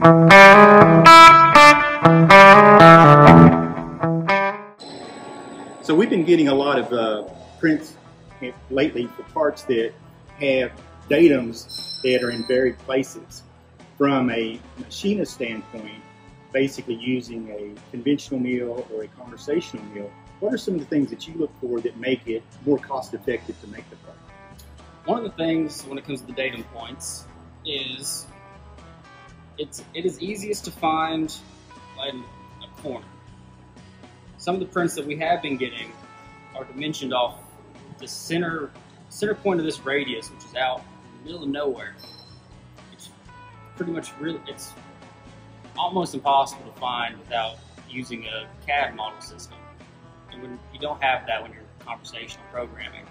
So we've been getting a lot of uh, prints lately for parts that have datums that are in varied places. From a machinist standpoint, basically using a conventional mill or a conversational mill, what are some of the things that you look for that make it more cost effective to make the part? One of the things when it comes to the datum points is it's it is easiest to find in a corner. Some of the prints that we have been getting are dimensioned off the center center point of this radius, which is out in the middle of nowhere. It's pretty much really it's almost impossible to find without using a CAD model system. And when you don't have that when you're conversational programming,